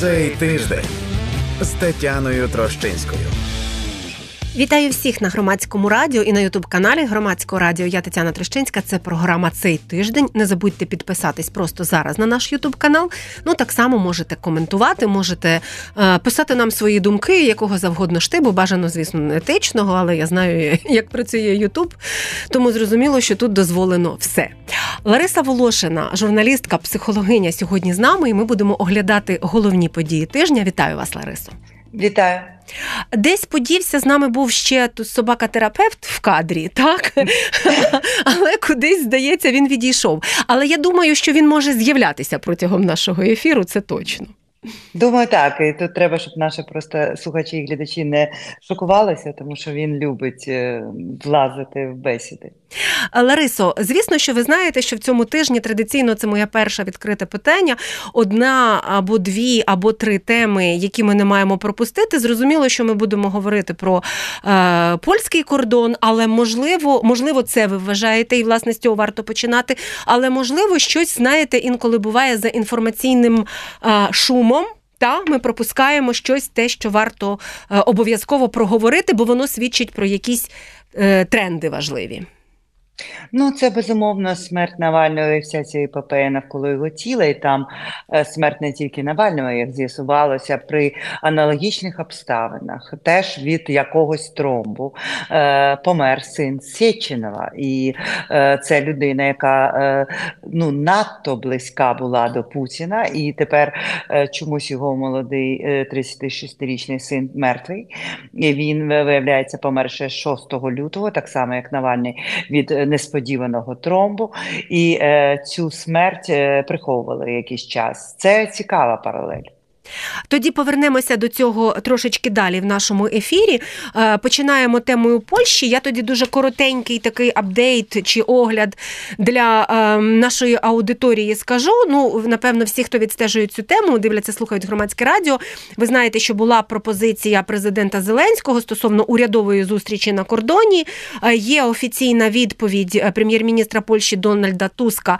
Цей тиждень з Тетяною Трощинською. Вітаю всіх на громадському радіо і на ютуб-каналі Громадського радіо. Я Тетяна Трещинська. Це програма цей тиждень. Не забудьте підписатись просто зараз на наш ютуб канал. Ну так само можете коментувати, можете е, писати нам свої думки, якого завгодно штибу. Бажано, звісно, не етичного, але я знаю, як працює Ютуб. Тому зрозуміло, що тут дозволено все. Лариса Волошина, журналістка, психологиня, сьогодні з нами, і ми будемо оглядати головні події тижня. Вітаю вас, Ларисо. Вітаю. Десь подівся з нами був ще тут собака-терапевт в кадрі, так але кудись здається, він відійшов. Але я думаю, що він може з'являтися протягом нашого ефіру. Це точно. Думаю, так. І тут треба, щоб наші просто слухачі і глядачі не шокувалися, тому що він любить е, влазити в бесіди. Ларисо, звісно, що ви знаєте, що в цьому тижні традиційно це моє перше відкрите питання. Одна або дві, або три теми, які ми не маємо пропустити. Зрозуміло, що ми будемо говорити про е, польський кордон, але можливо, можливо, це ви вважаєте, і власне з цього варто починати. Але можливо, щось знаєте, інколи буває за інформаційним е, шумом. Та ми пропускаємо щось, те, що варто е, обов'язково проговорити, бо воно свідчить про якісь е, тренди важливі. Ну, це безумовно смерть Навального і вся ця епопея навколо його тіла, і там е, смерть не тільки Навального, як з'ясувалося, при аналогічних обставинах, теж від якогось тромбу е, помер син Сєчинова. І е, це людина, яка е, ну, надто близька була до Путіна, і тепер е, чомусь його молодий 36-річний е, син мертвий. І Він виявляється помер ще 6 лютого, так само як Навальний від несподіваного тромбу, і е, цю смерть е, приховували якийсь час. Це цікава паралель. Тоді повернемося до цього трошечки далі в нашому ефірі. Е, починаємо темою Польщі. Я тоді дуже коротенький такий апдейт чи огляд для е, нашої аудиторії скажу. Ну, напевно, всі, хто відстежує цю тему, дивляться, слухають громадське радіо. Ви знаєте, що була пропозиція президента Зеленського стосовно урядової зустрічі на кордоні. Е, є офіційна відповідь прем'єр-міністра Польщі Дональда Туска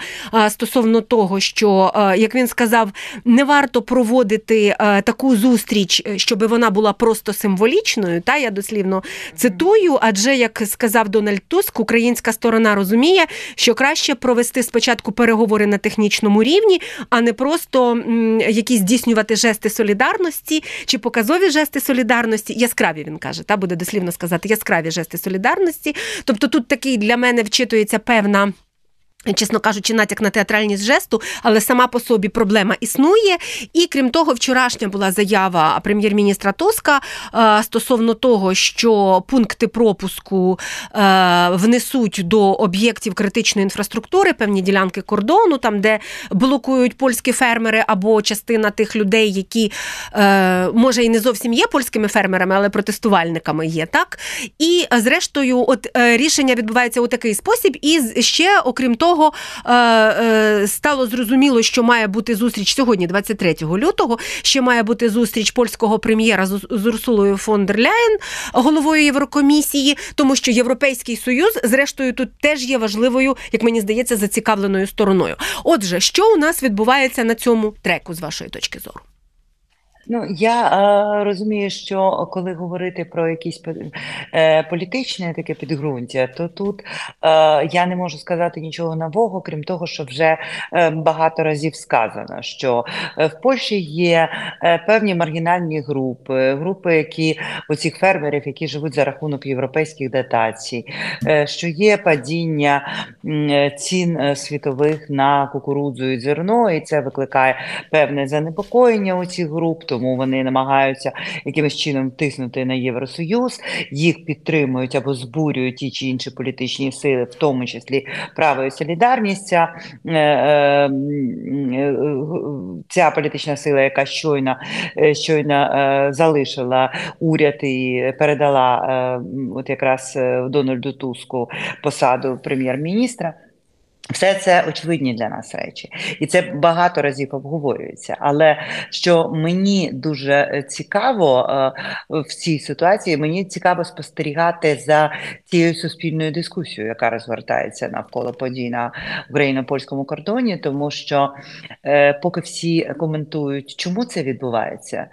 стосовно того, що як він сказав, не варто проводити е, таку зустріч, е, щоб вона була просто символічною. Та я дослівно цитую, адже як сказав Дональд Туск, українська сторона розуміє, що краще провести спочатку переговори на технічному рівні, а не просто м, якісь здійснювати жести солідарності чи показові жести солідарності. Яскраві він каже, та буде дослівно сказати яскраві жести солідарності. Тобто тут такий для мене вчитується певна. Чесно кажучи, натяк на театральність жесту, але сама по собі проблема існує. І крім того, вчорашня була заява прем'єр-міністра Тоска е, стосовно того, що пункти пропуску е, внесуть до об'єктів критичної інфраструктури певні ділянки кордону, там де блокують польські фермери або частина тих людей, які е, може і не зовсім є польськими фермерами, але протестувальниками є так. І зрештою, от рішення відбувається у такий спосіб, і ще окрім того того е, е, стало зрозуміло, що має бути зустріч сьогодні, 23 лютого. Ще має бути зустріч польського прем'єра з Урсулою фон дер Ляєн, головою Єврокомісії, тому що Європейський Союз, зрештою, тут теж є важливою, як мені здається, зацікавленою стороною. Отже, що у нас відбувається на цьому треку з вашої точки зору? Ну я е, розумію, що коли говорити про якісь е, політичне таке підґрунтя, то тут е, я не можу сказати нічого нового, крім того, що вже е, багато разів сказано, що е, в Польщі є е, певні маргінальні групи, групи, які оцих фермерів, які живуть за рахунок європейських дотацій, е, що є падіння е, цін світових на кукурудзу і зерно, і це викликає певне занепокоєння у цих груп тому вони намагаються якимось чином тиснути на Євросоюз, їх підтримують або збурюють ті чи інші політичні сили, в тому числі право і солідарність. Ця, е, е, е, ця політична сила, яка щойно щойно залишила уряд і передала от якраз Дональду Туску посаду прем'єр-міністра. Все це очевидні для нас речі, і це багато разів обговорюється. Але що мені дуже е, цікаво е, в цій ситуації, мені цікаво спостерігати за цією суспільною дискусією, яка розвертається навколо подій на україно польському кордоні, тому що е, поки всі коментують, чому це відбувається,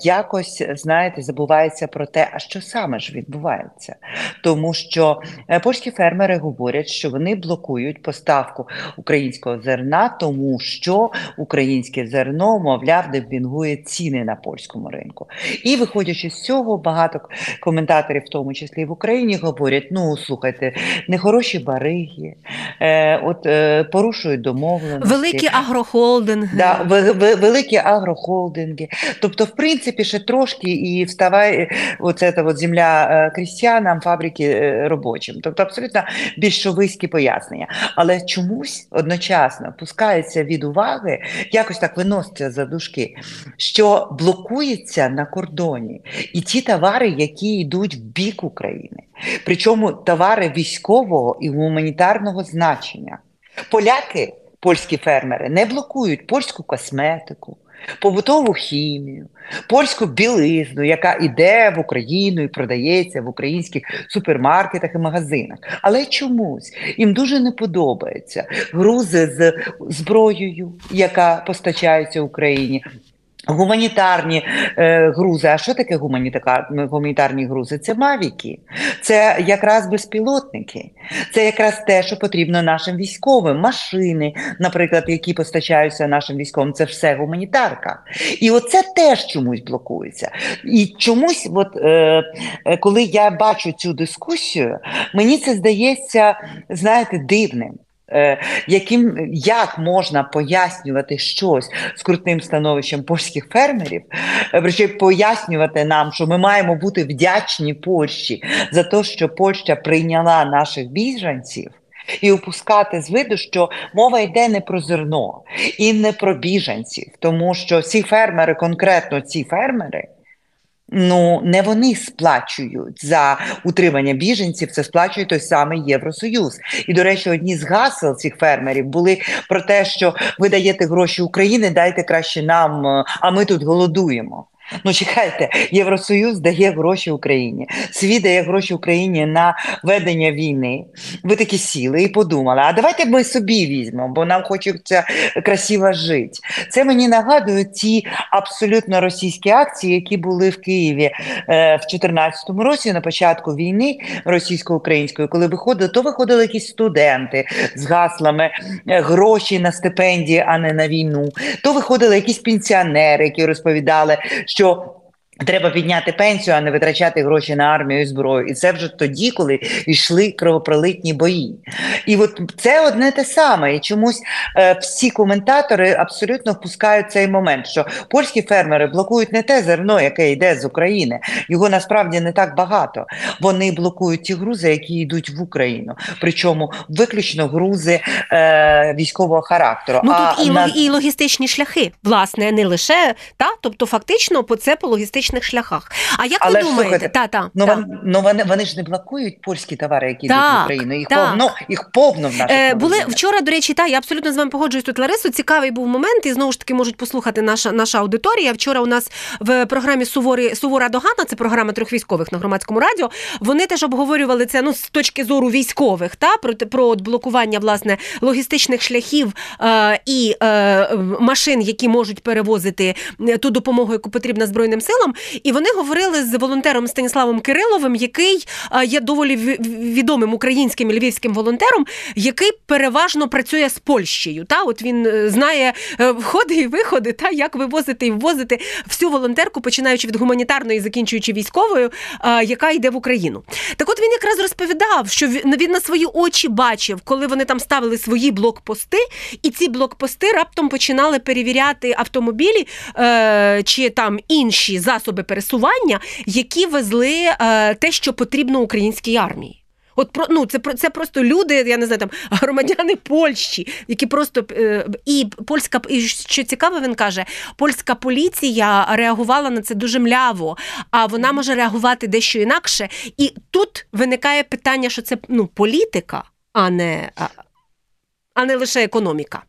якось знаєте, забувається про те, а що саме ж відбувається, тому що польські фермери говорять, що вони блокують поставку українського зерна, тому що українське зерно, мовляв, демпінгує ціни на польському ринку. І виходячи з цього, багато коментаторів, в тому числі в Україні, говорять: ну слухайте, нехороші бариги, е, от е, порушують домовленості. Великі агрохолдинги. Да, в, в, великі агрохолдинги. Тобто, в принципі, ще трошки і вставай оце от земля е, крістянам, фабрики е, робочим. Тобто абсолютно більшовиські пояснення але чомусь одночасно пускається від уваги, якось так виноситься за дужки, що блокується на кордоні і ті товари, які йдуть в бік України, причому товари військового і гуманітарного значення. Поляки, польські фермери, не блокують польську косметику побутову хімію, польську білизну, яка йде в Україну і продається в українських супермаркетах і магазинах. Але чомусь їм дуже не подобається грузи з зброєю, яка постачається Україні. Гуманітарні е, грузи. А що таке гуманітарні грузи? Це мавіки, це якраз безпілотники, це якраз те, що потрібно нашим військовим, машини, наприклад, які постачаються нашим військовим, це все гуманітарка. І оце теж чомусь блокується. І чомусь, от, е, е коли я бачу цю дискусію, мені це здається, знаєте, дивним. Е, яким як можна пояснювати щось з крутним становищем польських фермерів, е, причому пояснювати нам, що ми маємо бути вдячні Польщі за те, що Польща прийняла наших біженців. І опускати з виду, що мова йде не про зерно і не про біженців, тому що ці фермери, конкретно ці фермери, Ну, не вони сплачують за утримання біженців, це сплачує той самий Євросоюз. І, до речі, одні з гасел цих фермерів були про те, що ви даєте гроші Україні, дайте краще нам, е, а ми тут голодуємо. Ну чекайте, Євросоюз дає гроші Україні. Світ дає гроші Україні на ведення війни. Ви такі сіли і подумали, а давайте ми собі візьмемо, бо нам хочеться красиво жити. Це мені нагадує ті абсолютно російські акції, які були в Києві е, в 2014 році на початку війни російсько-української, коли виходили, то виходили якісь студенти з гаслами е, гроші на стипендії, а не на війну. То виходили якісь пенсіонери, які розповідали, що що Треба підняти пенсію, а не витрачати гроші на армію і зброю. І це вже тоді, коли йшли кровопролитні бої. І от це одне те саме. І чомусь е, всі коментатори абсолютно впускають цей момент, що польські фермери блокують не те зерно, яке йде з України. Його насправді не так багато. Вони блокують ті грузи, які йдуть в Україну. Причому виключно грузи е, військового характеру. Ну а і, на... і логістичні шляхи, власне, не лише та, тобто, фактично, по це по логістичним логістичних шляхах. А як Але ви думаєте, та, та, ну, та. Вони, ну вони, вони ж не блокують польські товари, які йдуть в Україну. Їх так. повно їх повно в наших е, були вчора. До речі, та я абсолютно з вами погоджуюсь тут. Ларисо цікавий був момент, і знову ж таки можуть послухати наша наша аудиторія. Вчора у нас в програмі Суворі Сувора Догана, це програма трьох військових на громадському радіо. Вони теж обговорювали це ну з точки зору військових, та про про блокування власне логістичних шляхів е, і е, машин, які можуть перевозити ту допомогу, яку потрібна збройним силам. І вони говорили з волонтером Станіславом Кириловим, який є доволі відомим українським і львівським волонтером, який переважно працює з Польщею. Та от він е, знає е, входи і виходи, та як вивозити і ввозити всю волонтерку, починаючи від гуманітарної, закінчуючи військовою, яка йде в Україну. Так, от він якраз розповідав, що він на свої очі бачив, коли вони там ставили свої блокпости, і ці блокпости раптом починали перевіряти автомобілі е, чи там інші засоби пересування, які везли е, те, що потрібно українській армії. От про ну це це просто люди, я не знаю, там громадяни Польщі, які просто е, і польська і що цікаво, він каже, польська поліція реагувала на це дуже мляво, а вона може реагувати дещо інакше. І тут виникає питання, що це ну політика, а не а не лише економіка.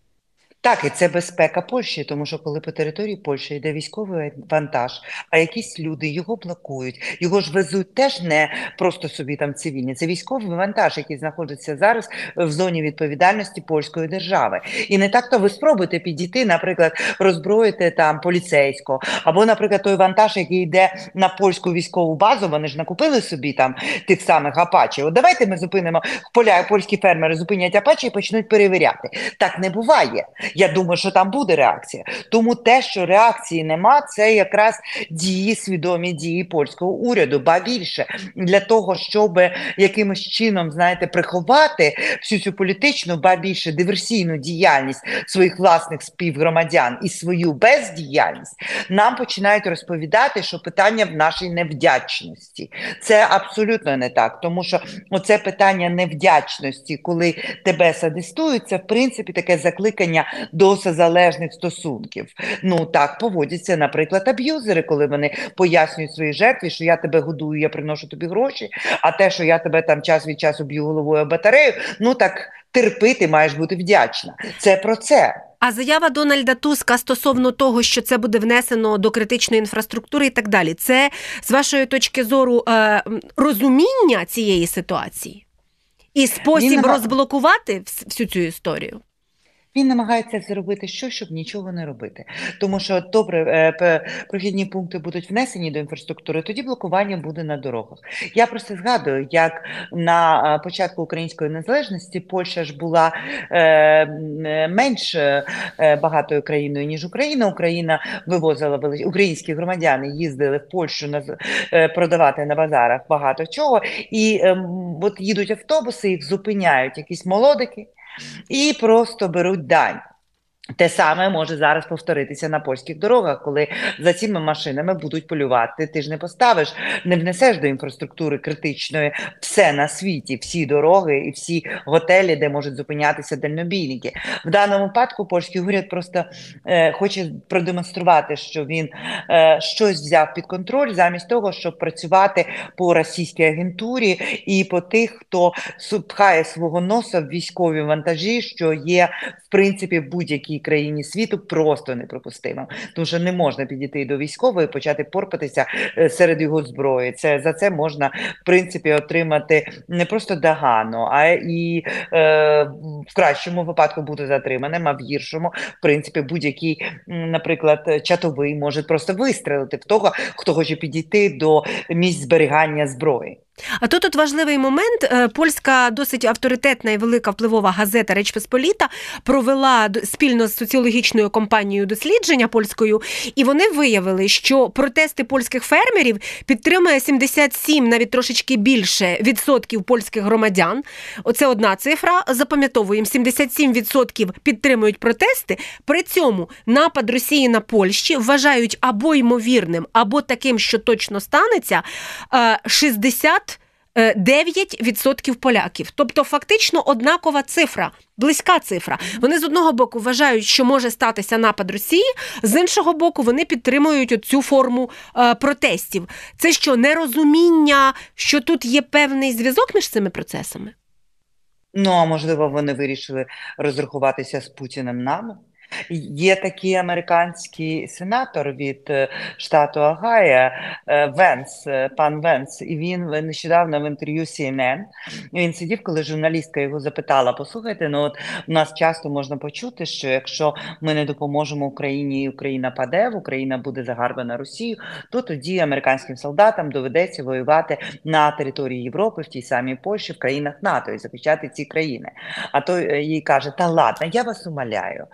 Так, і це безпека Польщі, тому що коли по території Польщі йде військовий вантаж, а якісь люди його блокують, його ж везуть теж не просто собі там цивільні. Це військовий вантаж, який знаходиться зараз в зоні відповідальності польської держави. І не так то ви спробуєте підійти, наприклад, роззброїти там поліцейського, або, наприклад, той вантаж, який йде на польську військову базу. Вони ж накупили собі там тих самих апачів. От давайте ми зупинимо поля, польські фермери зупинять апачі і почнуть перевіряти. Так не буває. Я думаю, що там буде реакція. Тому те, що реакції нема, це якраз дії, свідомі дії польського уряду. Ба більше для того, щоб якимось чином знаєте, приховати всю цю політичну, ба більше диверсійну діяльність своїх власних співгромадян і свою бездіяльність, нам починають розповідати, що питання в нашій невдячності. Це абсолютно не так, тому що оце питання невдячності, коли тебе садистують, це в принципі таке закликання до залежних стосунків. Ну так поводяться, наприклад, аб'юзери, коли вони пояснюють своїй жертві, що я тебе годую, я приношу тобі гроші, а те, що я тебе там час від часу б'ю головою батарею, ну так терпи, ти маєш бути вдячна. Це про це. А заява Дональда Туска стосовно того, що це буде внесено до критичної інфраструктури і так далі, це з вашої точки зору е, розуміння цієї ситуації і спосіб Він... розблокувати всю цю історію. Він намагається зробити щось, щоб нічого не робити. Тому що добре, е, прохідні пункти будуть внесені до інфраструктури, тоді блокування буде на дорогах. Я просто згадую, як на початку української незалежності Польща ж була е, менш е, багатою країною ніж Україна. Україна вивозила велич... українські громадяни їздили в Польщу на продавати на базарах багато чого, і ем, от їдуть автобуси, їх зупиняють якісь молодики і просто беруть дань. Те саме може зараз повторитися на польських дорогах, коли за цими машинами будуть полювати. Ти ж не поставиш, не внесеш до інфраструктури критичної все на світі, всі дороги і всі готелі, де можуть зупинятися дальнобійники. В даному випадку польський уряд просто е, хоче продемонструвати, що він е, щось взяв під контроль, замість того, щоб працювати по російській агентурі і по тих, хто пхає свого носа в військові вантажі, що є в принципі в будь-якій країні світу просто неприпустимим. Тому що не можна підійти до військової і почати порпатися е, серед його зброї. Це за це можна в принципі отримати не просто догану, а і е, в кращому випадку бути затриманим, а в гіршому, в принципі, будь-який, наприклад, чатовий може просто вистрелити в того, хто хоче підійти до місць зберігання зброї. А тут важливий момент. Е, польська досить авторитетна і велика впливова газета Реч Посполіта провела спільно з соціологічною компанією дослідження польською, і вони виявили, що протести польських фермерів підтримує 77, навіть трошечки більше відсотків польських громадян. Оце одна цифра. Запам'ятовуємо 77% підтримують протести. При цьому напад Росії на Польщі вважають або ймовірним, або таким, що точно станеться. 60 9% поляків, тобто фактично однакова цифра, близька цифра. Вони з одного боку вважають, що може статися напад Росії, з іншого боку, вони підтримують цю форму е, протестів. Це що нерозуміння, що тут є певний зв'язок між цими процесами? Ну а можливо, вони вирішили розрахуватися з Путіним нами. Є такий американський сенатор від е, штату Агая е, Венс, е, пан Венс, і він нещодавно в інтерв'ю CNN, Він сидів, коли журналістка його запитала: Послухайте, ну от у нас часто можна почути, що якщо ми не допоможемо Україні, і Україна паде, в Україна буде загарбана Росію, то тоді американським солдатам доведеться воювати на території Європи, в тій самій Польщі, в країнах НАТО і захищати ці країни. А той їй каже: Та ладно, я вас умоляю.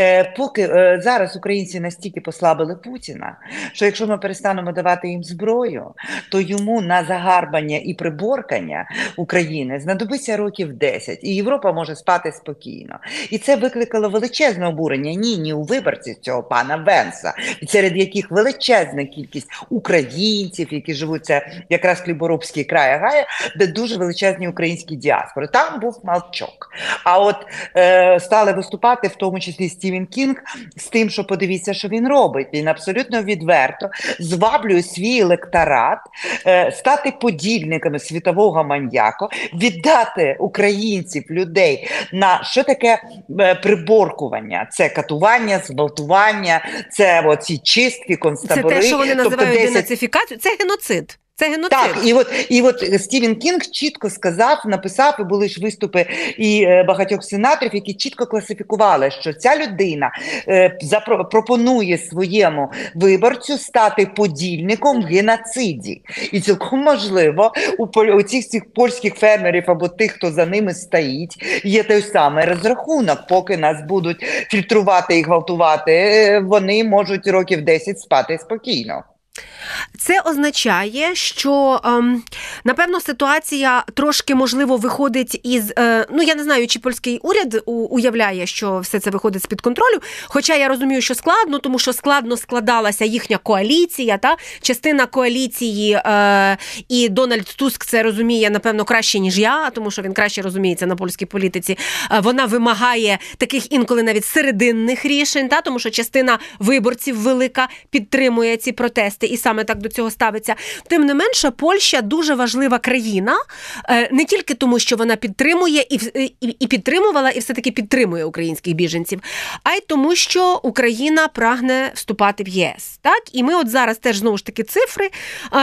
Е, поки е, зараз українці настільки послабили Путіна, що якщо ми перестанемо давати їм зброю, то йому на загарбання і приборкання України знадобиться років 10, і Європа може спати спокійно. І це викликало величезне обурення ні, ні у виборців цього пана Венса, серед яких величезна кількість українців, які живуть це якраз Кліборобський край Агая, де дуже величезні українські діаспори. Там був малчок. А от е, стали виступати в тому числі Стівен Стівен Кінг з тим, що подивіться, що він робить. Він абсолютно відверто зваблює свій електорат, е, стати подільниками світового маньяку, віддати українців, людей на що таке е, приборкування? Це катування, зґвалтування, це оці чистки, концтабори. Це те, що вони Тобто називають 10 денацифікацію. Це геноцид. Це геноцид. так, і от і от Стівен Кінг чітко сказав, написав, і були ж виступи і е, багатьох сенаторів, які чітко класифікували, що ця людина е, пропонує своєму виборцю стати подільником в геноциді. І цілком можливо, у, у цих цих польських фермерів або тих, хто за ними стоїть, є той самий розрахунок. Поки нас будуть фільтрувати і гвалтувати, е, вони можуть років 10 спати спокійно. Це означає, що ем, напевно ситуація трошки можливо виходить із. Е, ну я не знаю, чи польський уряд уявляє, що все це виходить з під контролю. Хоча я розумію, що складно, тому що складно складалася їхня коаліція, та частина коаліції, е, і Дональд Туск це розуміє напевно краще ніж я, тому що він краще розуміється на польській політиці. Е, вона вимагає таких інколи навіть серединних рішень, та тому що частина виборців велика підтримує ці протести і саме так до цього ставиться. Тим не менше, Польща дуже важлива країна, е, не тільки тому, що вона підтримує і, і, підтримувала, і все таки підтримує українських біженців, а й тому, що Україна прагне вступати в ЄС. Так, і ми от зараз теж знову ж таки цифри.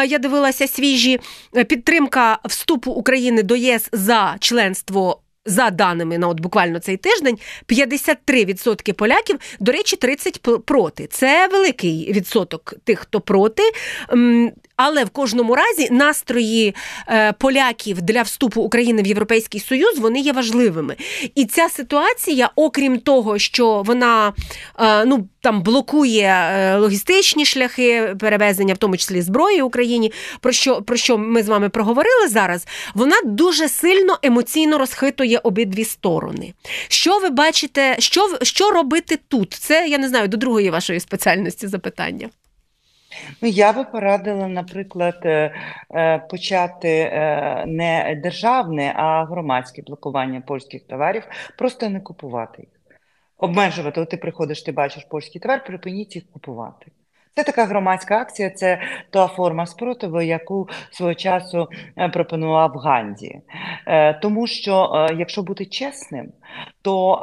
Я дивилася свіжі Е, підтримка вступу України до ЄС за членство. За даними на от буквально цей тиждень, 53% поляків, до речі, 30% проти. Це великий відсоток тих, хто проти. Але в кожному разі настрої е, поляків для вступу України в Європейський Союз вони є важливими. І ця ситуація, окрім того, що вона е, ну там блокує е, логістичні шляхи перевезення, в тому числі зброї Україні, про що про що ми з вами проговорили зараз, вона дуже сильно емоційно розхитує обидві сторони. Що ви бачите, що що робити тут? Це я не знаю до другої вашої спеціальності запитання. Ну, я би порадила, наприклад, е, е, почати е, не державне, а громадське блокування польських товарів, просто не купувати їх. Обмежувати, от ти приходиш, ти бачиш польський товар, припиніть їх купувати. Це така громадська акція, це та форма спротиву, яку свого часу е, пропонував Ганді. Е, Тому що, е, якщо бути чесним, то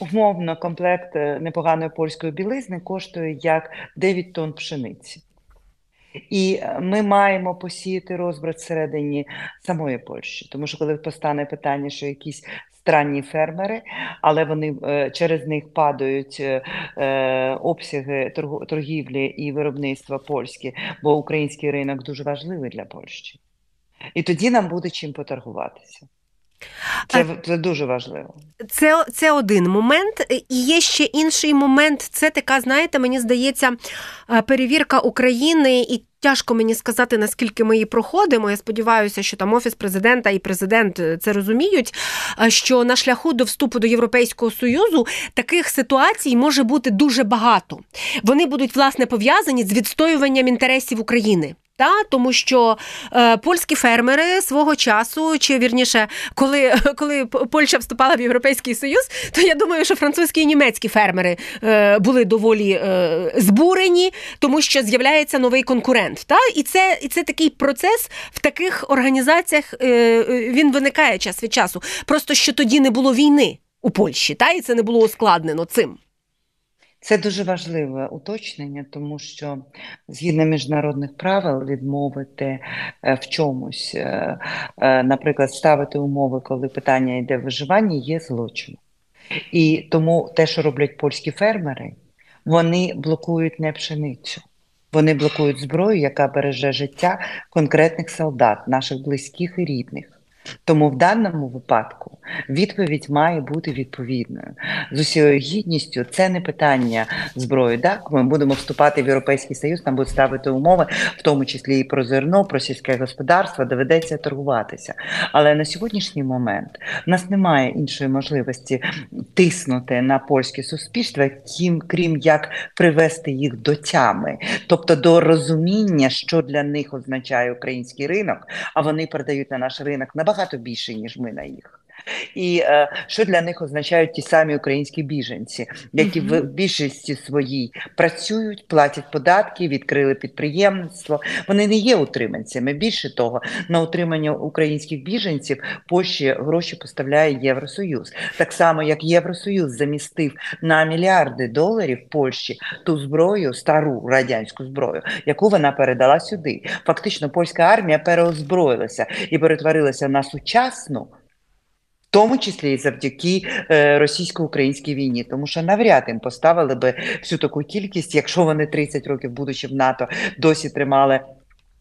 умовно комплект непоганої польської білизни коштує як 9 тонн пшениці. І ми маємо посіяти розбрат всередині самої Польщі, тому що коли постане питання, що якісь странні фермери, але вони е, через них падають е, е, обсяги торгівлі і виробництва польські, бо український ринок дуже важливий для Польщі. І тоді нам буде чим поторгуватися. Це, це дуже важливо. Це, це один момент. І є ще інший момент. Це така, знаєте, мені здається, е, перевірка України і. Тяжко мені сказати, наскільки ми її проходимо. Я сподіваюся, що там офіс президента і президент е, це розуміють. е, Що на шляху до вступу до Європейського союзу таких ситуацій може бути дуже багато. Вони будуть власне пов'язані з відстоюванням інтересів України. Та тому, що е, польські фермери свого часу, чи вірніше, коли, коли Польща вступала в Європейський Союз, то я думаю, що французькі і німецькі фермери е, були доволі е, збурені, тому що з'являється новий конкурент. Та і це, і це такий процес в таких організаціях. Е, е, він виникає час від часу. Просто що тоді не було війни у Польщі, та і це не було ускладнено цим. Це дуже важливе уточнення, тому що згідно міжнародних правил відмовити е, в чомусь, е, е, наприклад, ставити умови, коли питання йде виживання, є злочином. І тому те, що роблять польські фермери, вони блокують не пшеницю. Вони блокують зброю, яка береже життя конкретних солдат, наших близьких і рідних. Тому в даному випадку відповідь має бути відповідною. З усією гідністю це не питання зброї. Так, ми будемо вступати в Європейський Союз, там будуть ставити умови, в тому числі і про зерно, про сільське господарство, доведеться торгуватися. Але на сьогоднішній момент в нас немає іншої можливості тиснути на польське суспільство, крім, крім як привести їх до тями, тобто до розуміння, що для них означає український ринок, а вони передають на наш ринок набагато більше, ніж ми на їх. І е, що для них означають ті самі українські біженці, які в більшості своїй працюють, платять податки, відкрили підприємництво. Вони не є утриманцями. Більше того, на утримання українських біженців Польщі гроші поставляє Євросоюз. Так само, як Євросоюз замістив на мільярди доларів Польщі ту зброю, стару радянську зброю, яку вона передала сюди. Фактично, польська армія переозброїлася і перетворилася на сучасну. Тому числі і завдяки е, російсько-українській війні, тому що навряд їм поставили би всю таку кількість, якщо вони 30 років, будучи в НАТО, досі тримали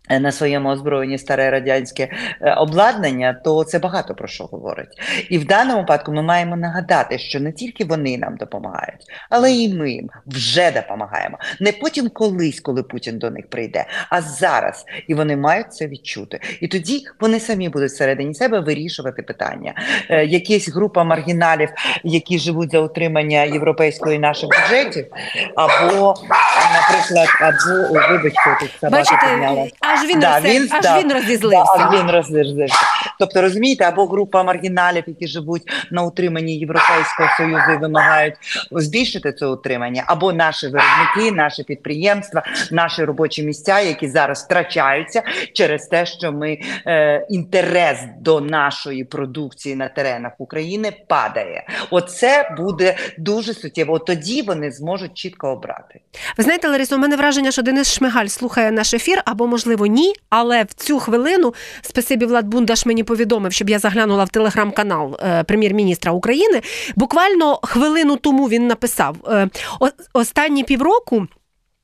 на своєму озброєнні старе радянське е, обладнання, то це багато про що говорить. І в даному випадку ми маємо нагадати, що не тільки вони нам допомагають, але і ми їм вже допомагаємо. Не потім колись, коли Путін до них прийде, а зараз. І вони мають це відчути. І тоді вони самі будуть всередині себе вирішувати питання. Е, якась група маргіналів, які живуть за утримання європейської наших бюджетів, або, наприклад, або вибачте, тут собака підняла. Аж він, Да, роз... він, аж да, він розізлився. Да, аж він розізлився. Тобто, розумієте, або група маргіналів, які живуть на утриманні Європейського Союзу і вимагають збільшити це утримання, або наші виробники, наші підприємства, наші робочі місця, які зараз втрачаються через те, що ми е, інтерес до нашої продукції на теренах України падає. Оце буде дуже суттєво. От тоді вони зможуть чітко обрати. Ви знаєте, Ларисо, у мене враження, що Денис Шмигаль слухає наш ефір, або, можливо, ні. Але в цю хвилину спасибі Влад Бундаш мені повідомив, щоб я заглянула в телеграм-канал е, прем'єр-міністра України. Буквально хвилину тому він написав: е, останні півроку.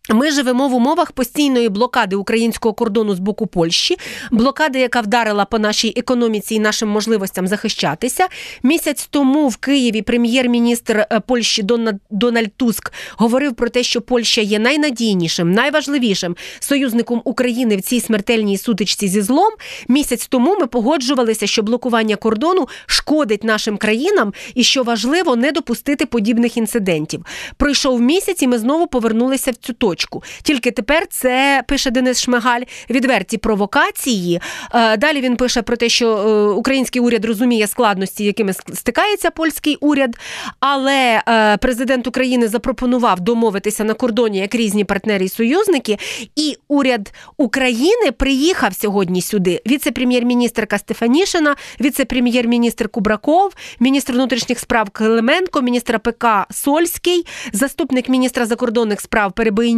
Ми живемо в умовах постійної блокади українського кордону з боку Польщі, блокади, яка вдарила по нашій економіці і нашим можливостям захищатися. Місяць тому в Києві прем'єр-міністр е, Польщі Дональд, Дональд Туск говорив про те, що Польща є найнадійнішим, найважливішим союзником України в цій смертельній сутичці зі злом. Місяць тому ми погоджувалися, що блокування кордону шкодить нашим країнам, і що важливо не допустити подібних інцидентів. Пройшов місяць, і ми знову повернулися в цю точку. Тільки тепер це пише Денис Шмигаль відверті провокації. Е, Далі він пише про те, що е, український уряд розуміє складності, якими стикається польський уряд. Але е, президент України запропонував домовитися на кордоні як різні партнери і союзники. І уряд України приїхав сьогодні сюди. Віце-прем'єр-міністрка Стефанішина, віце-прем'єр-міністр Кубраков, міністр внутрішніх справ Клименко, міністр АПК Сольський, заступник міністра закордонних справ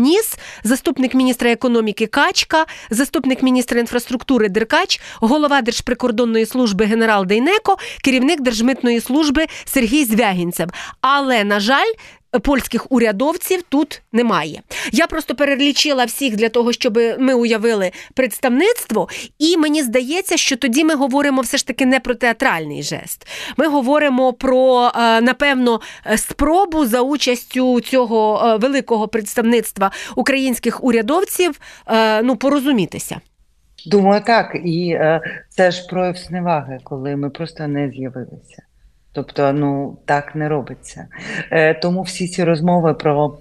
Перебийніс, заступник міністра економіки Качка, заступник міністра інфраструктури Деркач, голова Держприкордонної служби генерал Дейнеко, керівник Держмитної служби Сергій Звягінцев. Але, на жаль, Польських урядовців тут немає. Я просто перелічила всіх для того, щоб ми уявили представництво, і мені здається, що тоді ми говоримо все ж таки не про театральний жест. Ми говоримо про е, напевно спробу за участю цього е, великого представництва українських урядовців е, ну порозумітися. Думаю, так. І е, це ж прояв зневаги, коли ми просто не з'явилися. Тобто, ну так не робиться. Е, тому всі ці розмови про.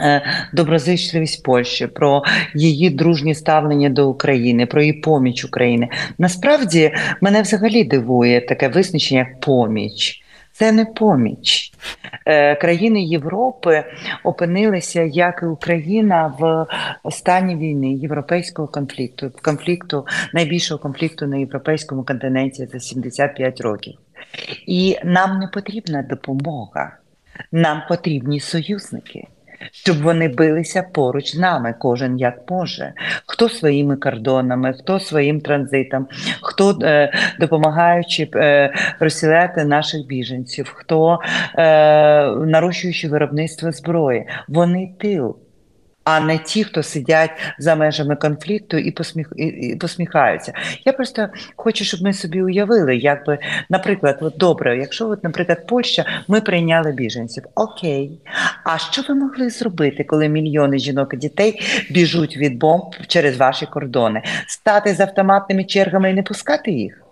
е, Доброзичливість Польщі, про її дружні ставлення до України, про її поміч України. Насправді мене взагалі дивує таке визначення як поміч. Це не поміч. Е, Країни Європи опинилися, як і Україна, в стані війни європейського конфлікту, конфлікту найбільшого конфлікту на європейському континенті за 75 років. І нам не потрібна допомога, нам потрібні союзники. Щоб вони билися поруч з нами, кожен як може. Хто своїми кордонами, хто своїм транзитом, хто е, допомагаючи е, розселяти наших біженців, хто е, нарощуючи виробництво зброї. Вони тил, а не ті, хто сидять за межами конфлікту і, посміх, і, посміхаються. Я просто хочу, щоб ми собі уявили, як би, наприклад, от добре, якщо, от, наприклад, Польща, ми прийняли біженців, окей. А що ви могли зробити, коли мільйони жінок і дітей біжуть від бомб через ваші кордони? Стати з автоматними чергами і не пускати їх?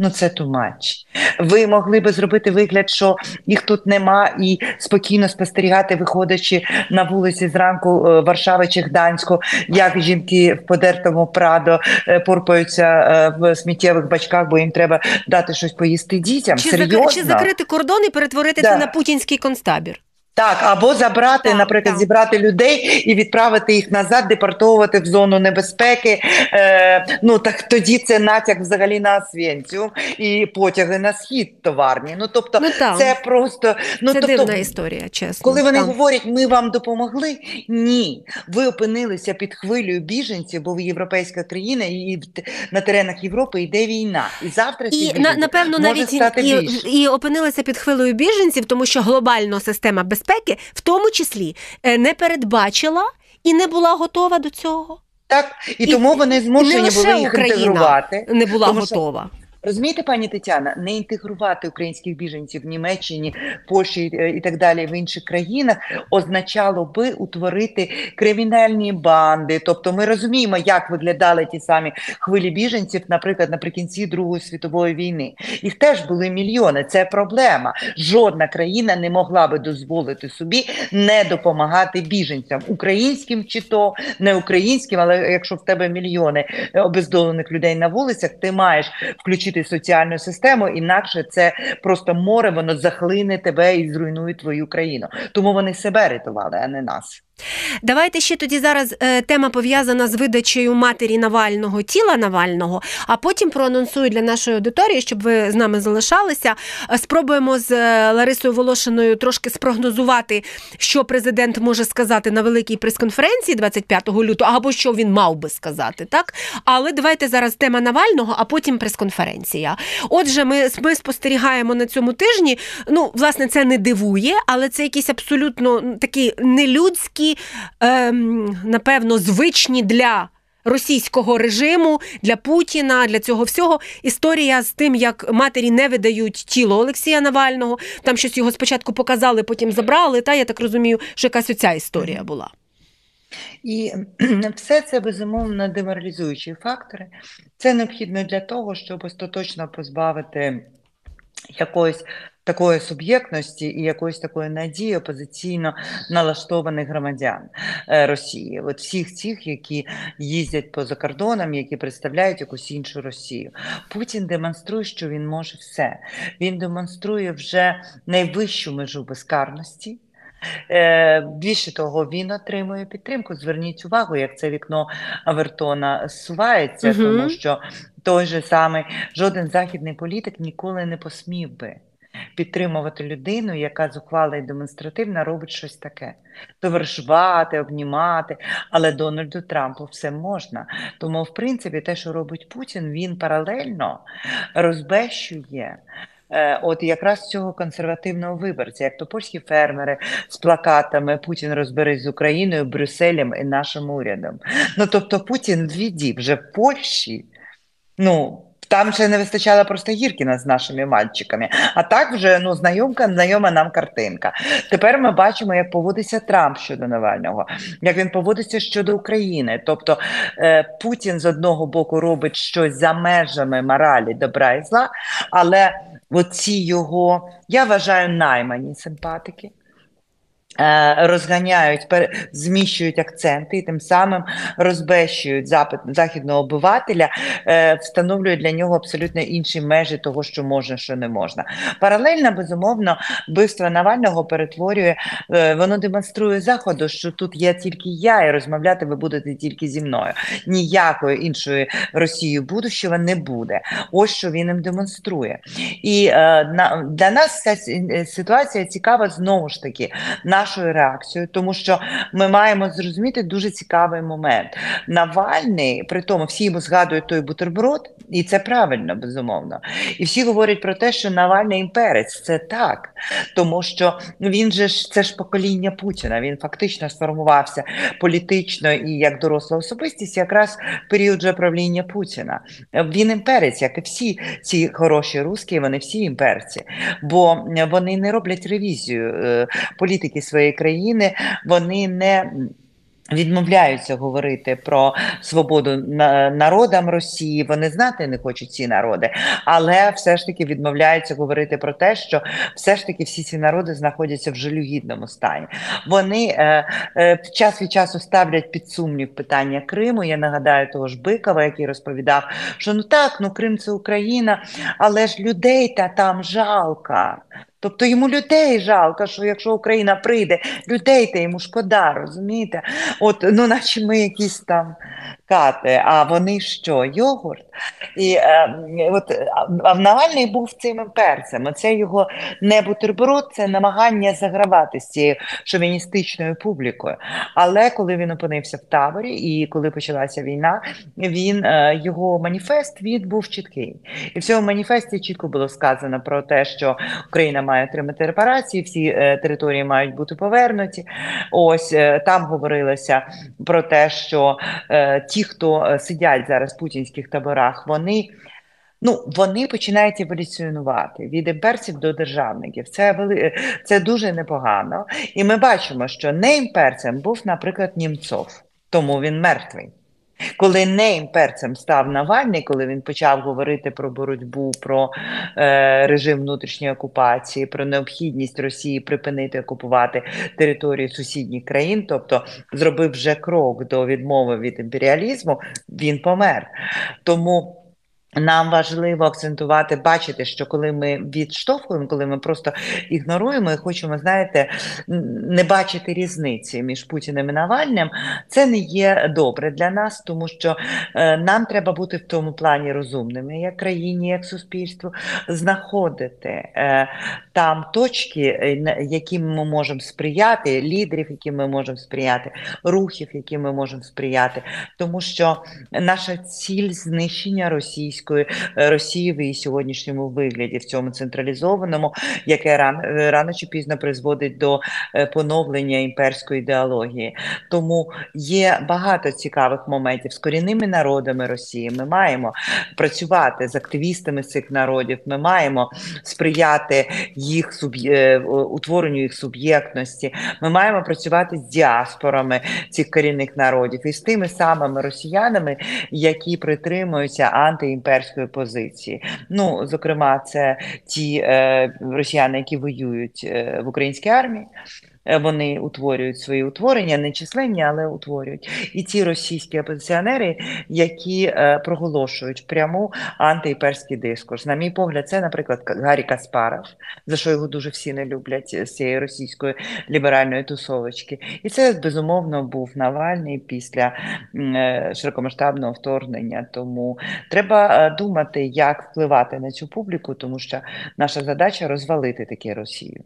Ну, це much. Ви могли би зробити вигляд, що їх тут нема, і спокійно спостерігати, виходячи на вулиці зранку е, Варшави чи Гданську, як жінки в подертому Прадо е, порпаються е, в сміттєвих бачках, бо їм треба дати щось поїсти дітям. Чи, Серйозно? закри- чи закрити кордон і перетворити Да. це на путінський концтабір? Так, або забрати, Так, наприклад, так. зібрати людей і відправити їх назад, депортовувати в зону небезпеки. Е, ну так тоді це натяк взагалі на Освєнцю і потяги на схід товарні. Ну тобто, Ну, так. це просто ну це тобто, дивна історія, чесно. коли вони Так. говорять, ми вам допомогли, ні, ви опинилися під хвилею біженців, бо ви європейська країна, і на теренах Європи йде війна. І завтра ці І на, напевно може навіть стати і, більше. і опинилися під хвилею біженців, тому що глобальна система безпеки, в тому числі, е, не передбачила і не була готова до цього. Так, і, І- тому вони І змушені не лише були їх Україна інтегрувати. не була Тому що- готова. Розумієте, пані Тетяна, не інтегрувати українських біженців в Німеччині, Польщі е, і так далі в інших країнах означало би утворити кримінальні банди. Тобто ми розуміємо, як виглядали ті самі хвилі біженців, наприклад, наприкінці Другої світової війни. Їх теж були мільйони. Це проблема. Жодна країна не могла би дозволити собі не допомагати біженцям, українським чи то не українським, але якщо в тебе мільйони е, обездолених людей на вулицях, ти маєш включити соціальну систему, інакше це просто море, воно захлине тебе і зруйнує твою країну. Тому вони себе рятували, а не нас. Давайте ще тоді зараз е, тема пов'язана з видачею матері Навального, тіла Навального, а потім проанонсую для нашої аудиторії, щоб ви з нами залишалися. Е, Спробуємо з е, Ларисою Волошиною трошки спрогнозувати, що президент може сказати на великій прес-конференції 25 лютого, або що він мав би сказати, так? Але давайте зараз тема Навального, а потім прес-конференція. Отже, ми, ми спостерігаємо на цьому тижні. Ну, власне, це не дивує, але це якісь абсолютно такі нелюдські, ем, напевно, звичні для. Російського режиму для Путіна для цього всього історія з тим, як матері не видають тіло Олексія Навального. Там щось його спочатку показали, потім забрали. Та я так розумію, що якась оця історія була. І все це безумовно деморалізуючі фактори. Це необхідно для того, щоб остаточно позбавити якоїсь такої суб'єктності і якоїсь такої надії опозиційно налаштованих громадян е, Росії, от всіх цих, які їздять поза кордоном, які представляють якусь іншу Росію. Путін демонструє, що він може все. Він демонструє вже найвищу межу безкарності. Е, Більше того, він отримує підтримку. Зверніть увагу, як це вікно Авертона зсувається, Мгм. тому що той же самий жоден західний політик ніколи не посмів би підтримувати людину, яка зухвала і демонстративно робить щось таке. Товаришувати, обнімати, але Дональду Трампу все можна. Тому, в принципі, те, що робить Путін, він паралельно розбещує. е, От якраз цього консервативного виборця, як то польські фермери з плакатами Путін розберись з Україною, Брюсселем і нашим урядом. Ну тобто Путін в віді вже в Польщі. Ну там ще не вистачало просто Гіркіна з нашими мальчиками. А так вже ну знайомка, знайома нам картинка. Тепер ми бачимо, як поводиться Трамп щодо Навального, як він поводиться щодо України. Тобто е, Путін з одного боку робить щось за межами моралі, добра і зла, але оці його, я вважаю, наймані симпатики. Е, Розганяють, зміщують акценти і тим самим розбещують запит західного обивателя, е, встановлюють для нього абсолютно інші межі того, що можна, що не можна. Паралельно, безумовно, вбивство Навального перетворює, е, воно демонструє заходу, що тут є тільки я, і розмовляти ви будете тільки зі мною. Ніякої іншої Росії будущого не буде. Ось що він їм демонструє. І е, на, для нас ця ситуація цікава знову ж таки нашою реакцією, тому що ми маємо зрозуміти дуже цікавий момент. Навальний, при тому, всі йому згадують той бутерброд, і це правильно, безумовно. І всі говорять про те, що Навальний імперець. Це так, тому що він же ж це ж покоління Путіна. Він фактично сформувався політично і як доросла особистість, якраз в період же правління Путіна. Він імперець, як і всі ці хороші русські, вони всі імперці, бо вони не роблять ревізію е, політики своєї країни, вони не Відмовляються говорити про свободу народам Росії. Вони знати не хочуть ці народи, але все ж таки відмовляються говорити про те, що все ж таки всі ці народи знаходяться в жалюгідному стані. Вони е, е, час від часу ставлять під сумнів питання Криму. Я нагадаю того ж Бикова, який розповідав, що ну так, ну Крим це Україна, але ж людей та там жалко. Тобто йому людей жалко, що якщо Україна прийде, людей то йому шкода, розумієте? От, ну наче ми якісь там кати, а вони що? Йогурт? І е, от а Навальний був цим імперцем. Оце його не бутерброд, це намагання загравати з цією шовіністичною публікою. Але коли він опинився в таборі, і коли почалася війна, він е, його маніфест він був чіткий. І в цьому маніфесті чітко було сказано про те, що Україна має отримати репарації, всі е, території мають бути повернуті. Ось е, там говорилося про те, що е, ті, хто е, сидять зараз в путінських таборах, вони. Ну, вони починають еволюціонувати від імперців до державників. Це вели... це дуже непогано. І ми бачимо, що не імперцем був, наприклад, Німцов, тому він мертвий. Коли не імперцем став Навальний, коли він почав говорити про боротьбу, про е, режим внутрішньої окупації, про необхідність Росії припинити окупувати територію сусідніх країн, тобто зробив вже крок до відмови від імперіалізму, він помер. Тому. Нам важливо акцентувати, бачити, що коли ми відштовхуємо, коли ми просто ігноруємо і хочемо, знаєте, не бачити різниці між Путіним і Навальним, це не є добре для нас, тому що е, нам треба бути в тому плані розумними, як країні, як суспільству, знаходити е, там точки, е, яким ми можемо сприяти, лідерів, яким ми можемо сприяти, рухів, яким ми можемо сприяти, тому що наша ціль знищення російської російської е, Росії в її сьогоднішньому вигляді, в цьому централізованому, яке рано, е, рано чи пізно призводить до е, поновлення імперської ідеології. Тому є багато цікавих моментів з корінними народами Росії. Ми маємо працювати з активістами цих народів. Ми маємо сприяти їх суб'є... утворенню їх суб'єктності. Ми маємо працювати з діаспорами цих корінних народів і з тими самими росіянами, які притримуються антиімперської імперської позиції. Ну, зокрема, це ті е, росіяни, які воюють е, в українській армії. Е, вони утворюють свої утворення, не численні, але утворюють. І ті російські опозиціонери, які е, проголошують пряму антиімперський дискурс. На мій погляд, це, наприклад, Гаррі Каспаров, за що його дуже всі не люблять з цієї російської ліберальної тусовочки. І це безумовно був Навальний після е, широкомасштабного вторгнення. Тому треба думати, як впливати на цю публіку, тому що наша задача розвалити таке Росію.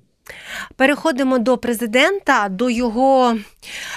Переходимо до президента, до його,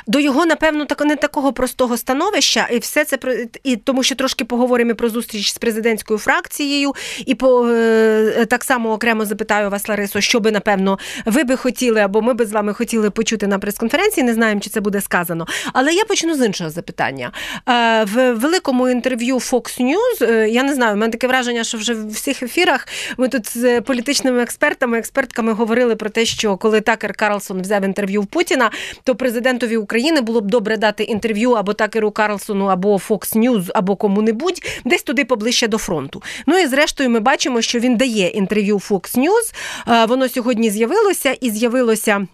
до його, напевно, так, не такого простого становища, і все це і тому, що трошки поговоримо про зустріч з президентською фракцією, і по е, так само окремо запитаю вас, Ларисо, що би, напевно, ви би хотіли, або ми би з вами хотіли почути на прес-конференції. Не знаємо, чи це буде сказано. Але я почну з іншого запитання. Е, в великому інтерв'ю Fox News, е, я не знаю, у мене таке враження, що вже в всіх ефірах ми тут з політичними експертами, експертками говорили про те, що коли Такер Карлсон взяв інтерв'ю в Путіна, то президентові України було б добре дати інтерв'ю або Такеру Карлсону, або Fox News, або кому-небудь, десь туди поближче до фронту. Ну і зрештою, ми бачимо, що він дає інтерв'ю Fox News. Е, воно сьогодні з'явилося і з'явилося.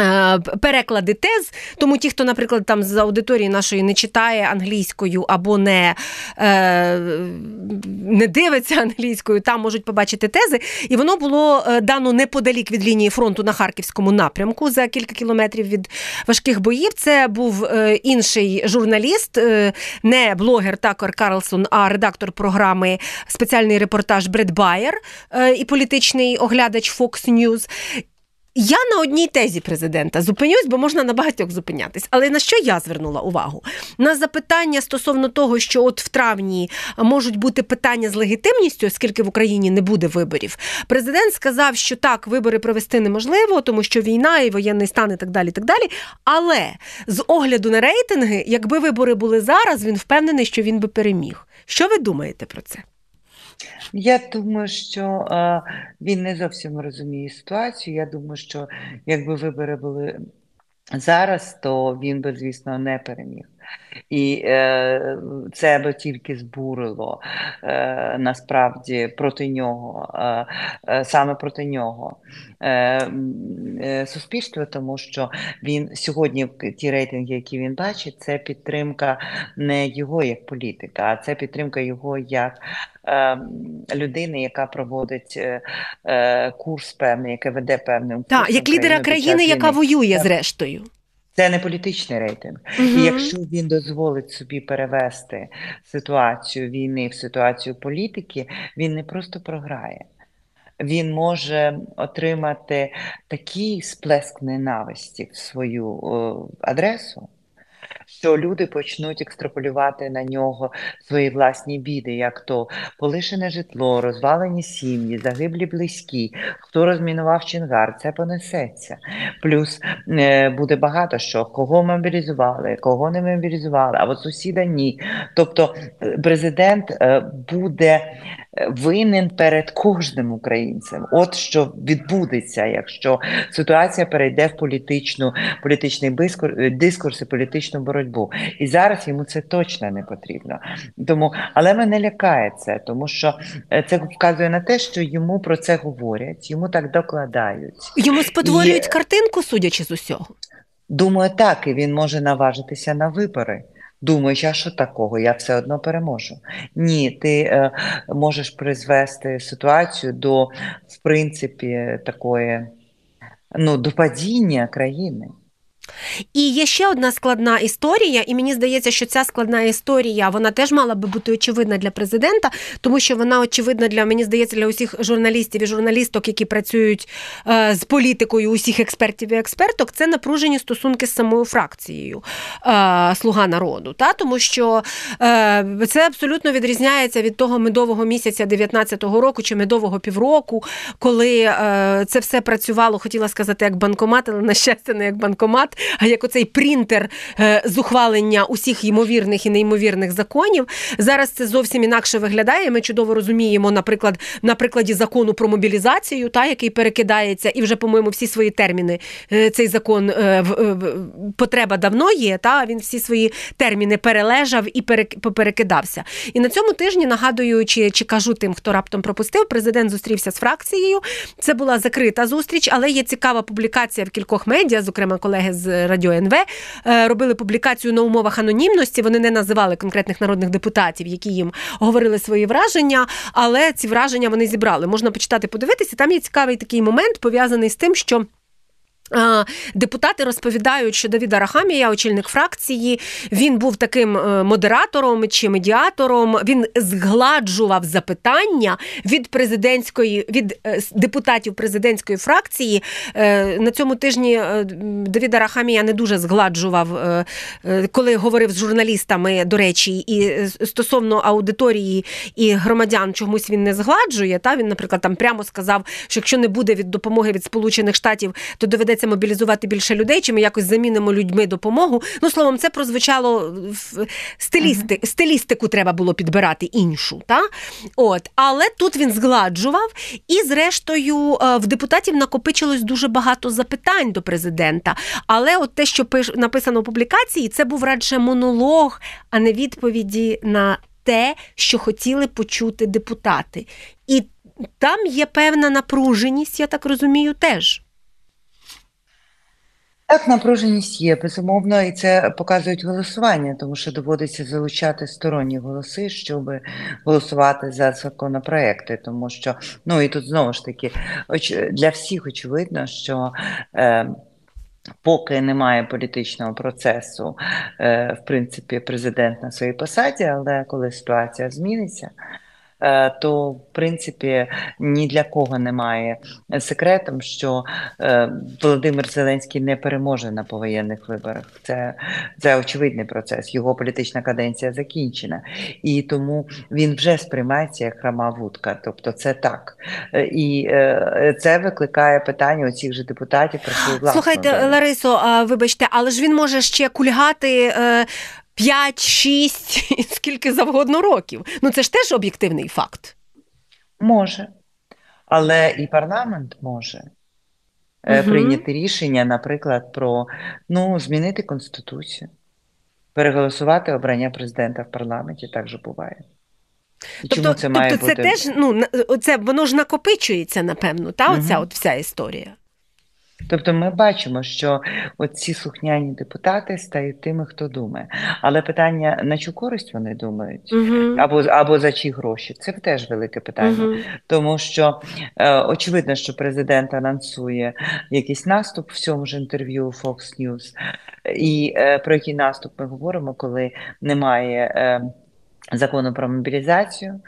Е, переклади тез, тому ті, хто, наприклад, там з аудиторії нашої не читає англійською або не е, не дивиться англійською, там можуть побачити тези. І воно було е, дано неподалік від лінії фронту на харківському напрямку за кілька кілометрів від важких боїв. Це був інший журналіст, не блогер Такер Карлсон, а редактор програми спеціальний репортаж Бред Байер і політичний оглядач Fox News. Я на одній тезі президента зупинюсь, бо можна на багатьох зупинятись. Але на що я звернула увагу? На запитання стосовно того, що от в травні можуть бути питання з легітимністю, оскільки в Україні не буде виборів. Президент сказав, що так, вибори провести неможливо, тому що війна і воєнний стан і так далі. так далі. Але з огляду на рейтинги, якби вибори були зараз, він впевнений, що він би переміг. Що ви думаєте про це? Я думаю, що а, він не зовсім розуміє ситуацію. Я думаю, що якби вибори були зараз, то він би, звісно, не переміг. І е, це би тільки збурило е, насправді проти нього, е, е, саме проти нього е, е, суспільство, тому що він сьогодні ті рейтинги, які він бачить, це підтримка не його як політика, а це підтримка його як е, людини, яка проводить е, е, курс певний, яка веде певним курсом Так, як лідера країни, яка воює зрештою. Це не політичний рейтинг. Угу. І якщо він дозволить собі перевести ситуацію війни в ситуацію політики, він не просто програє. Він може отримати такий сплеск ненависті в свою о, адресу, що люди почнуть екстраполювати на нього свої власні біди, як то полишене житло, розвалені сім'ї, загиблі близькі, хто розмінував Чингар, це понесеться. Плюс е, буде багато що, кого мобілізували, кого не мобілізували, а от сусіда ні. Тобто е, президент е, буде винен перед кожним українцем. От що відбудеться, якщо ситуація перейде в політичну, політичний дискурс і політичну боротьбу. І зараз йому це точно не потрібно. Тому, але мене лякає це, тому що е, це вказує на те, що йому про це говорять, йому так докладають. Йому спотворюють і... картинку, судячи з усього. Думаю, так, і він може наважитися на вибори. Думаєш, а що такого? Я все одно переможу. Ні, ти е, можеш призвести ситуацію до, в принципі, такої ну, до падіння країни. І є ще одна складна історія, і мені здається, що ця складна історія вона теж мала би бути очевидна для президента, тому що вона очевидна для мені здається для усіх журналістів і журналісток, які працюють е, з політикою, усіх експертів і експерток. Це напружені стосунки з самою фракцією е, Слуга народу. Та тому що е, це абсолютно відрізняється від того медового місяця 19-го року чи медового півроку, коли е, це все працювало, хотіла сказати, як банкомат, але на щастя, не як банкомат як оцей принтер е, з ухвалення усіх ймовірних і неймовірних законів. Зараз це зовсім інакше виглядає. Ми чудово розуміємо, наприклад, на прикладі закону про мобілізацію, та який перекидається, і вже, по-моєму, всі свої терміни е, цей закон е, потреба давно є. Та він всі свої терміни перележав і поперекидався. І на цьому тижні нагадую, чи, чи кажу тим, хто раптом пропустив, президент зустрівся з фракцією. Це була закрита зустріч, але є цікава публікація в кількох медіа, зокрема колеги з Радіо НВ е, робили публікацію на умовах анонімності. Вони не називали конкретних народних депутатів, які їм говорили свої враження, але ці враження вони зібрали. Можна почитати, подивитися. Там є цікавий такий момент пов'язаний з тим, що. Депутати розповідають, що Давід Арахамія, очільник фракції, він був таким е, модератором чи медіатором. Він згладжував запитання від президентської від е, депутатів президентської фракції. Е, на цьому тижні Давід Арахамія не дуже згладжував, коли говорив з журналістами, до речі, і стосовно аудиторії і громадян чомусь він не згладжує. Та він, наприклад, там прямо сказав, що якщо не буде від допомоги від Сполучених Штатів, то доведеться доведеться мобілізувати більше людей, чи ми якось замінимо людьми допомогу. Ну, словом, це прозвучало в стилісти, uh-huh. стилістику треба було підбирати іншу. Та? От. Але тут він згладжував, і, зрештою, е, в депутатів накопичилось дуже багато запитань до президента. Але от те, що пиш... написано в публікації, це був радше монолог, а не відповіді на те, що хотіли почути депутати. І там є певна напруженість, я так розумію, теж. Так, напруженість є, безумовно, і це показують голосування, тому що доводиться залучати сторонні голоси, щоб голосувати за законопроекти. Тому що, ну і тут знову ж таки, для всіх очевидно, що. Е, Поки немає політичного процесу, е, в принципі, президент на своїй посаді, але коли ситуація зміниться, то в принципі ні для кого немає секретом, що е, Володимир Зеленський не переможе на повоєнних виборах. Це це очевидний процес. Його політична каденція закінчена, і тому він вже сприймається як храма вудка. Тобто, це так, е, і це викликає питання у цих же депутатів про свою власну Слухайте, Ларисо. Вибачте, але ж він може ще кульгати 5, 6, скільки завгодно років. Ну це ж теж об'єктивний факт. Може. Але і парламент може. Мгм. прийняти рішення, наприклад, про ну, змінити конституцію, переголосувати обрання президента в парламенті, так же буває. І Тобто, чому це має тобто це бути? теж ну оце воно ж накопичується, напевно, та оця от вся історія. Тобто ми бачимо, що ці слухняні депутати стають тими, хто думає. Але питання, на чу користь вони думають, Угу. або, або за чиї гроші, це теж велике питання. Угу. Тому що е, очевидно, що президент анонсує якийсь наступ в цьому ж інтерв'ю Fox News. І е, про який наступ ми говоримо, коли немає е, закону про мобілізацію,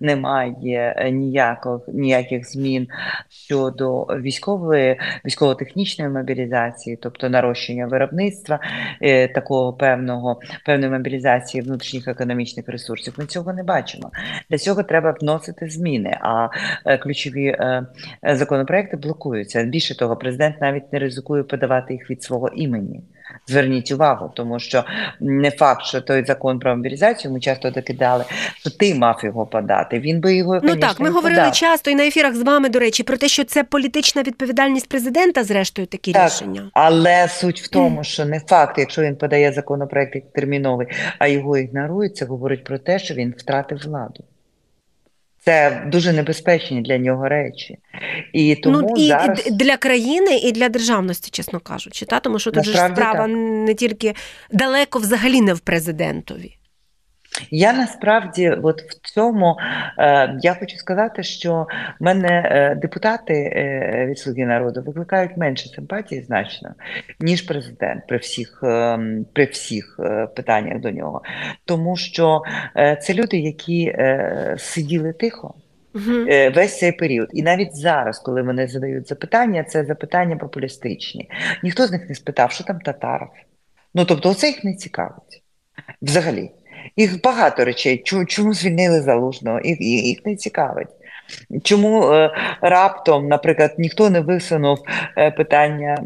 немає е, ніяких, ніяких змін щодо військової, військово-технічної мобілізації, тобто нарощення виробництва, е, такого певного певної мобілізації внутрішніх економічних ресурсів. Ми цього не бачимо. Для цього треба вносити зміни, а е, ключові е, е, законопроекти блокуються. Більше того, президент навіть не ризикує подавати їх від свого імені. Зверніть увагу, тому що не факт, що той закон про мобілізацію ми часто докидали, що ти мав його подати. Він би його Ну так, ми і говорили подав. часто і на ефірах з вами, до речі, про те, що це політична відповідальність президента, зрештою, такі Так. рішення. Але суть в тому, що не факт, якщо він подає законопроект терміновий, а його ігнорують, це говорить про те, що він втратив владу. Це дуже небезпечні для нього речі. І тому ну і зараз для країни, і для державності, чесно кажучи, та тому що тут же ж справа так. не тільки далеко взагалі не в президентові. Я насправді, от в цьому е, я хочу сказати, що в мене е, депутати е, від Слуги народу викликають менше симпатії значно, ніж президент при всіх, е, при всіх е, питаннях до нього. Тому що е, це люди, які е, сиділи тихо. Угу. е, весь цей період. І навіть зараз, коли вони задають запитання, це запитання популістичні. Ніхто з них не спитав, що там татаров. Ну тобто, оце їх не цікавить взагалі. Їх багато речей. Чому, чому звільнили залужного? Їх, їх не цікавить. Чому е, раптом, наприклад, ніхто не висунув е, питання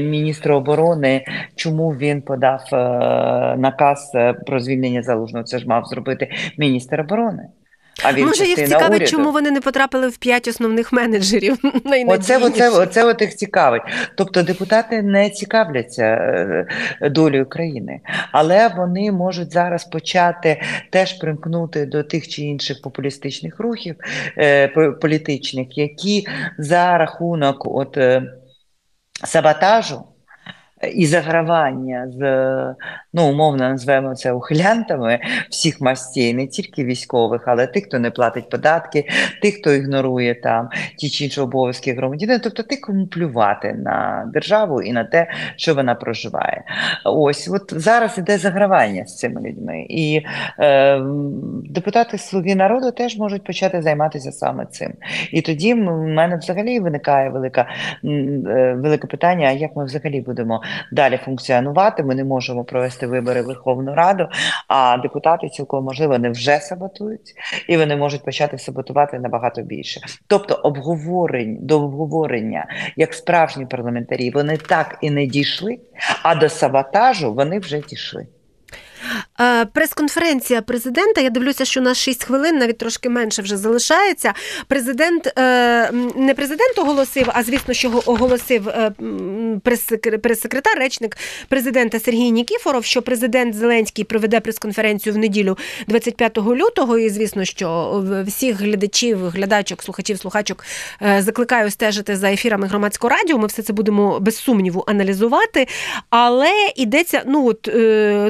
міністра оборони, чому він подав е, наказ про звільнення залужного? Це ж мав зробити міністр оборони. А він Може, їх цікавить, уряду. чому вони не потрапили в п'ять основних менеджерів. Оце, оце, оце от їх цікавить. Тобто депутати не цікавляться е, долею країни, але вони можуть зараз почати теж примкнути до тих чи інших популістичних рухів е, політичних, які за рахунок от, е, саботажу і загравання з, ну, умовно назвемо це ухилянтами всіх мастей, не тільки військових, але тих, хто не платить податки, тих, хто ігнорує там ті чи інші обов'язки громадянина, тобто тих, кому плювати на державу і на те, що вона проживає. Ось от зараз іде загравання з цими людьми, і е, депутати Слуги народу теж можуть почати займатися саме цим. І тоді в мене взагалі виникає велика, е, велике питання: як ми взагалі будемо далі функціонувати? Ми не можемо провести вибори в Верховну Раду, а депутати цілком можливо не вже саботують, і вони можуть почати саботувати набагато більше. Тобто, обговорень до обговорення як справжні парламентарі, вони так і не дійшли, а до саботажу вони вже дійшли. Е, Прес-конференція президента. Я дивлюся, що у нас 6 хвилин, навіть трошки менше вже залишається. Президент е, не президент оголосив, а звісно, що оголосив е, прес-секре- прес-секретар, речник президента Сергій Нікіфоров, що президент Зеленський проведе прес-конференцію в неділю 25 лютого. І звісно, що всіх глядачів, глядачок, слухачів, слухачок закликаю стежити за ефірами громадського радіо. Ми все це будемо без сумніву аналізувати. Але йдеться, ну от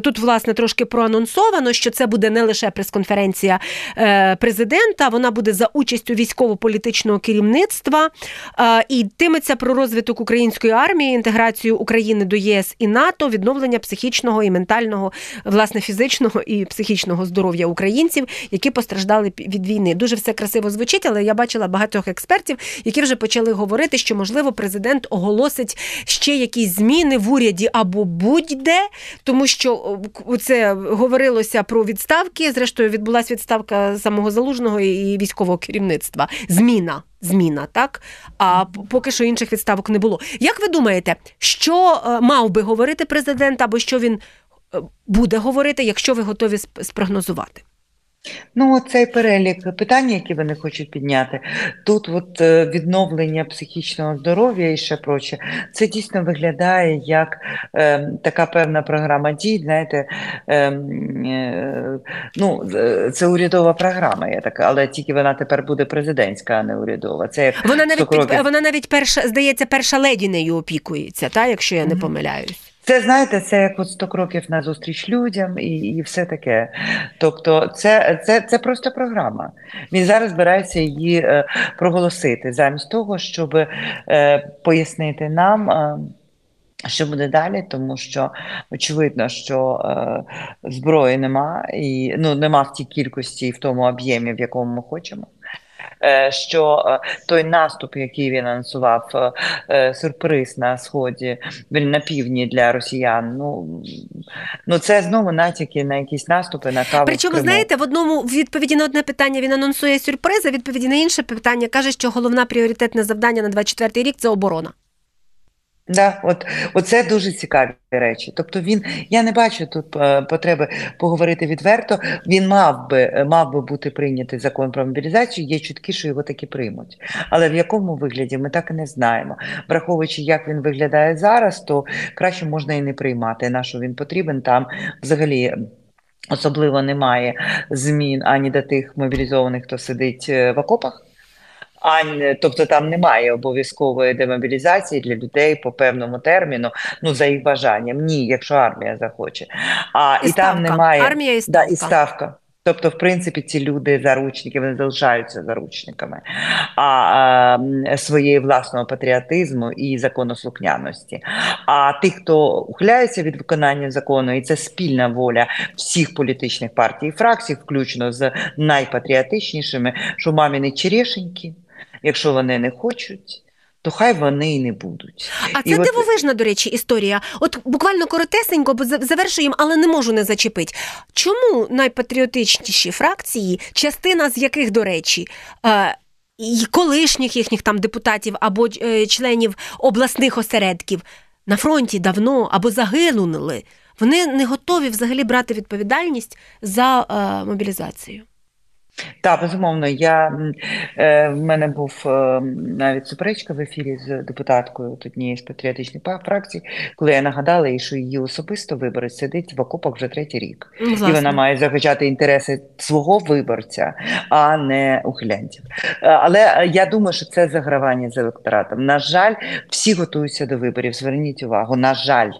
тут власне трошки проанонсовано, що це буде не лише прес-конференція е, президента, вона буде за участю військово-політичного керівництва е, і йтиметься про розвиток української армії, інтеграцію України до ЄС і НАТО, відновлення психічного і ментального, власне, фізичного і психічного здоров'я українців, які постраждали від війни. Дуже все красиво звучить, але я бачила багатьох експертів, які вже почали говорити, що можливо президент оголосить ще якісь зміни в уряді або будь-де, тому що це говорилося про відставки. Зрештою, відбулася відставка самого залужного і військового керівництва. Зміна. Зміна, так а поки що інших відставок не було. Як ви думаєте, що е, мав би говорити президент, або що він е, буде говорити, якщо ви готові спрогнозувати? Ну, цей перелік питань, які вони хочуть підняти, тут от е, відновлення психічного здоров'я і ще проче, це дійсно виглядає як е, така певна програма дій. Знаєте, е, е, ну, це урядова програма, я така, але тільки вона тепер буде президентська, а не урядова. Це як вона навіть під, вона навіть перша здається, перша леді нею опікується, та якщо я не помиляюсь. Це знаєте, це як от 100 кроків на зустріч людям і і все таке. Тобто, це це, це просто програма. Він зараз збирається її е, проголосити замість того, щоб е, пояснити нам. Е, що буде далі, тому що очевидно, що е, зброї нема і ну нема в тій кількості і в тому об'ємі, в якому ми хочемо. Е, що е, той наступ, який він анонсував, е, сюрприз на сході, на півдні для росіян. Ну ну це знову натяки на якісь наступи на каву. Причому в Криму. знаєте, в одному відповіді на одне питання він анонсує сюрприз, а відповіді на інше питання каже, що головна пріоритетне завдання на 24-й рік це оборона. Да, от оце дуже цікаві речі. Тобто він, я не бачу тут е, потреби поговорити відверто. Він мав би е, мав би бути прийнятий закон про мобілізацію. Є чутки, що його таки приймуть. Але в якому вигляді ми так і не знаємо. Враховуючи, як він виглядає зараз, то краще можна і не приймати. На що він потрібен там взагалі. Особливо немає змін ані до тих мобілізованих, хто сидить е, в окопах. А тобто там немає обов'язкової демобілізації для людей по певному терміну, ну за їх бажанням. Ні, якщо армія захоче. А і, і там немає армія і ставка. Да, і ставка. Тобто, в принципі, ці люди заручники, вони залишаються заручниками а, а своєї власного патріотизму і законослухняності. А тих, хто ухиляється від виконання закону, і це спільна воля всіх політичних партій і фракцій, включно з найпатріотичнішими, що маміни черешеньки якщо вони не хочуть. То хай вони і не будуть. А це і дивовижна, от... до речі, історія. От буквально коротесенько, бо завершуємо, але не можу не зачепити. Чому найпатріотичніші фракції, частина з яких, до речі, і колишніх їхніх там депутатів або е, членів обласних осередків на фронті давно або загинули, вони не готові взагалі брати відповідальність за е, мобілізацію? Так, безумовно, я е, в мене був е, навіть суперечка в ефірі з депутаткою однієї з патріотичних фракцій, коли я нагадала, їй, що її особисто виборець сидить в окопах вже третій рік, Власне. і вона має захищати інтереси свого виборця, а не ухилянців. Е, але я думаю, що це загравання з електоратом. На жаль, всі готуються до виборів. Зверніть увагу, на жаль.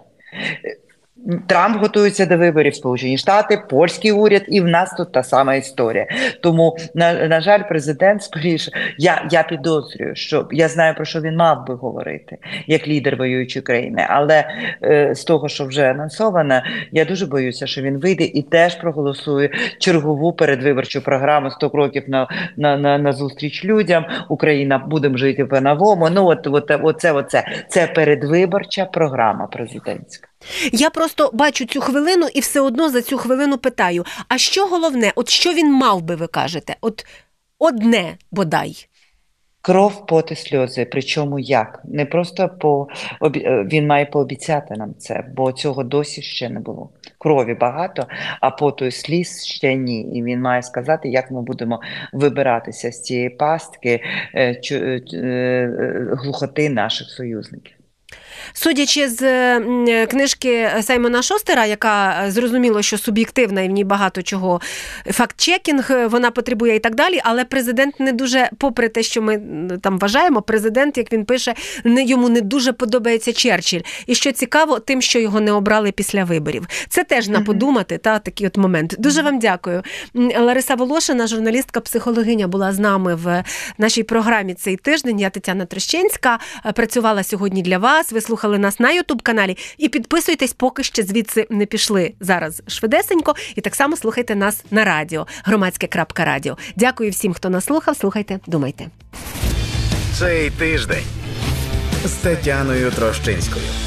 Трамп готується до виборів Сполучені Штати, польський уряд, і в нас тут та сама історія. Тому на, на жаль, президент скоріше я я підозрюю, що я знаю про що він мав би говорити як лідер воюючої країни, але е, з того, що вже анонсовано, я дуже боюся, що він вийде і теж проголосує чергову передвиборчу програму 100 кроків на на, на, на зустріч людям. Україна будемо жити по новому. Ну от, от, оце, оце це передвиборча програма президентська. Я просто бачу цю хвилину і все одно за цю хвилину питаю: а що головне, от що він мав би, ви кажете? От одне бодай. Кров, поти, сльози. Причому як? Не просто по е, він має пообіцяти нам це, бо цього досі ще не було. Крові багато, а поту і сліз ще ні. І він має сказати, як ми будемо вибиратися з цієї пастки е, е, глухоти наших союзників. Судячи з книжки Саймона Шостера, яка е, зрозуміло, що суб'єктивна і в ній багато чого факт-чекінг е, вона потребує і так далі. Але президент не дуже, попри те, що ми там вважаємо, президент, як він пише, не йому не дуже подобається Черчилль. І що цікаво, тим, що його не обрали після виборів. Це теж на подумати. Та такий от момент. Дуже вам дякую. Лариса Волошина, журналістка, психологиня, була з нами в нашій програмі цей тиждень. Я Тетяна Трещенська е, працювала сьогодні для вас. Ви слухали нас на Ютуб каналі і підписуйтесь, поки ще звідси не пішли зараз швидесенько. І так само слухайте нас на радіо. Громадське.радіо. Дякую всім, хто нас слухав. Слухайте, думайте. Цей тиждень з Тетяною Трощинською.